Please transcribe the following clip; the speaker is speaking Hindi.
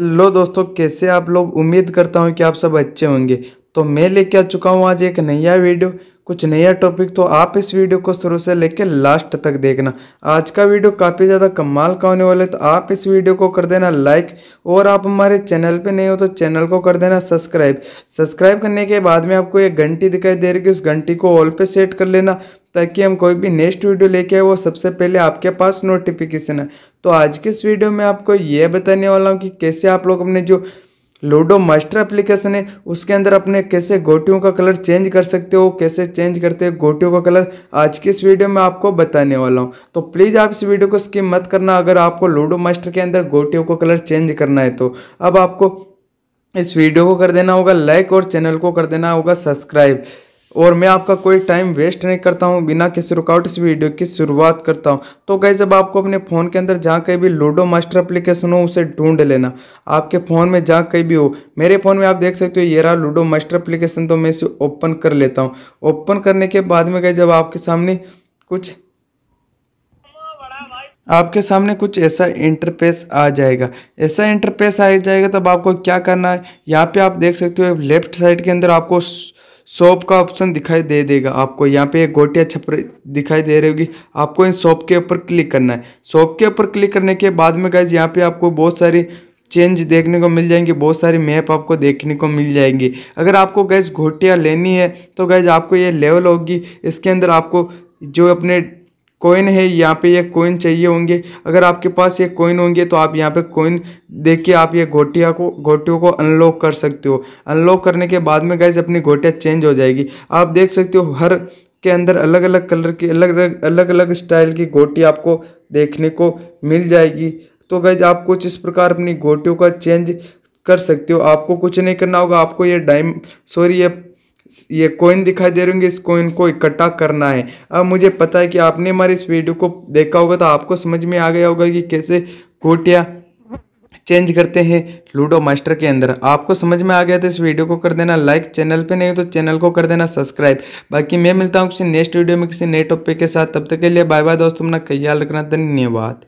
हेलो दोस्तों, कैसे आप लोग? उम्मीद करता हूँ कि आप सब अच्छे होंगे। तो मैं लेके आ चुका हूँ आज एक नया वीडियो। कुछ नया टॉपिक तो आप इस वीडियो को शुरू से लेकर लास्ट तक देखना। आज का वीडियो काफ़ी ज़्यादा कमाल का होने वाला है तो आप इस वीडियो को कर देना लाइक और आप हमारे चैनल पे नहीं हो तो चैनल को कर देना सब्सक्राइब सब्सक्राइब करने के बाद में आपको एक घंटी दिखाई दे रही है, उस घंटी को ऑल पे सेट कर लेना, ताकि हम कोई भी नेक्स्ट वीडियो लेके आए, वो सबसे पहले आपके पास नोटिफिकेशन है। तो आज की इस वीडियो में आपको ये बताने वाला हूँ कि कैसे आप लोग अपने जो लूडो मास्टर एप्लीकेशन है, उसके अंदर अपने कैसे गोटियों का कलर चेंज कर सकते हो, कैसे चेंज करते हो गोटियों का कलर आज की इस वीडियो में आपको बताने वाला हूँ। तो प्लीज़ आप इस वीडियो को स्किप मत करना, अगर आपको लूडो मास्टर के अंदर गोटियों का कलर चेंज करना है तो। अब आपको इस वीडियो को कर देना होगा लाइक और चैनल को कर देना होगा सब्सक्राइब और मैं आपका कोई टाइम वेस्ट नहीं करता हूँ, बिना किसी रुकावट इस वीडियो की शुरुआत करता हूँ। तो गई जब आपको अपने फ़ोन के अंदर जहाँ कहीं भी लूडो मास्टर एप्लीकेशन हो, उसे ढूंढ लेना। आपके फ़ोन में जहाँ कहीं भी हो, मेरे फ़ोन में आप देख सकते हो, ये रहा लूडो मास्टर एप्लीकेशन तो मैं इसे ओपन कर लेता हूँ। ओपन करने के बाद में गए जब आपके सामने कुछ आपके सामने कुछ ऐसा इंटरफेस आ जाएगा। ऐसा इंटरफेस आ जाएगा, तब आपको क्या करना है? यहाँ पे आप देख सकते हो लेफ़्ट साइड के अंदर आपको शॉप का ऑप्शन दिखाई दे देगा। आपको यहाँ पे एक गोटिया छपर दिखाई दे रही होगी। आपको इन शॉप के ऊपर क्लिक करना है। शॉप के ऊपर क्लिक करने के बाद में गैज यहाँ पे आपको बहुत सारी चेंज देखने को मिल जाएँगे। बहुत सारी मैप आपको देखने को मिल जाएँगी। अगर आपको गैस घोटिया लेनी है तो गैज आपको ये लेवल होगी। इसके अंदर आपको जो अपने कोइन है, यहाँ पे ये कोइन चाहिए होंगे। अगर आपके पास ये कोइन होंगे तो आप यहाँ पे कोइन देख के आप ये घोटिया को घोटियों को अनलॉक कर सकते हो। अनलॉक करने के बाद में गैस अपनी घोटिया चेंज हो जाएगी। आप देख सकते हो, हर के अंदर अलग अलग कलर की अलग अलग अलग अलग स्टाइल की गोटी आपको देखने को मिल जाएगी। तो गैज आप कुछ इस प्रकार अपनी गोटियों का चेंज कर सकते हो। आपको कुछ नहीं करना होगा, आपको ये डाइम सॉरी ये ये कोइन दिखाई दे रहे होंगे, इस कोइन को इकट्ठा करना है। अब मुझे पता है कि आपने हमारे इस वीडियो को देखा होगा तो आपको समझ में आ गया होगा कि कैसे कोटिया चेंज करते हैं लूडो मास्टर के अंदर। आपको समझ में आ गया तो इस वीडियो को कर देना लाइक चैनल पे, नहीं तो चैनल को कर देना सब्सक्राइब बाकी मैं मिलता हूँ किसी नेक्स्ट वीडियो में किसी नए टॉपिक के साथ। तब तक के लिए बाय बाय दोस्तों, अपना ख्याल रखना, धन्यवाद।